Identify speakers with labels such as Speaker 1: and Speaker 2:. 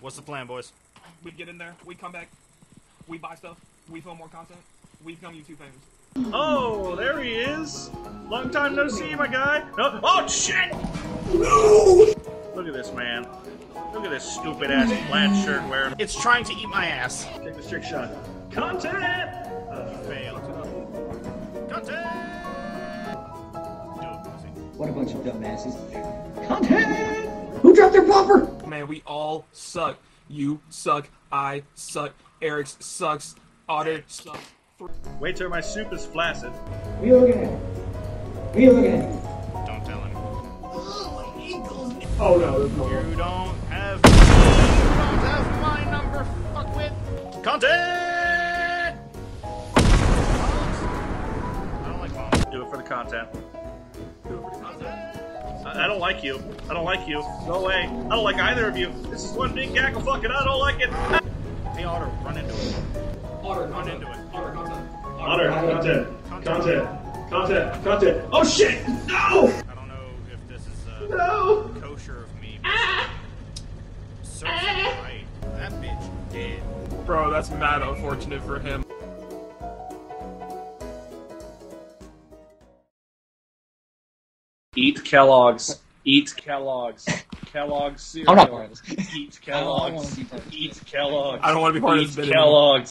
Speaker 1: What's the plan, boys?
Speaker 2: We get in there, we come back, we buy stuff, we film more content, we become YouTube famous.
Speaker 1: Oh, there he is. Long time no see, my guy. No. Oh shit! No! Look at this man. Look at this stupid ass plaid shirt wearing.
Speaker 3: It's trying to eat my ass.
Speaker 1: Take this trick shot. Content. Uh, fail. Content. Do it, pussy.
Speaker 4: What a bunch of dumbasses. Content! Who dropped their bumper?
Speaker 2: Man, we all suck. You suck, I suck, Eric sucks, Otter sucks.
Speaker 1: Wait till my soup is flaccid.
Speaker 4: What are you looking at? What are you looking at?
Speaker 1: Don't tell him.
Speaker 2: Oh my ankles. Oh no, there's more.
Speaker 1: You don't have. You don't have my number. Fuck with. Content. I don't like bombs. Do it for the content. I I don't like you. I don't like you. Go away. I don't like either of you. This is one big gaggle fucking. I don't like it. Hey, Otter, run into it.
Speaker 2: Otter,
Speaker 1: Run into it.
Speaker 2: Otter content.
Speaker 5: Otter, content, content, content, content. Oh shit! No!
Speaker 1: I don't know if this is uh,
Speaker 5: No!
Speaker 1: kosher of me. but Serves him right. That bitch dead.
Speaker 2: Bro, that's mad unfortunate for him.
Speaker 1: Eat Kellogg's. Eat Kellogg's. Kellogg's cereal.
Speaker 4: I'm not part of this.
Speaker 1: Eat
Speaker 4: I don't wanna
Speaker 1: Kellogg's.
Speaker 4: be part.
Speaker 1: Eat Kellogg's.
Speaker 2: I don't want to be part of this video.
Speaker 1: Kellogg's.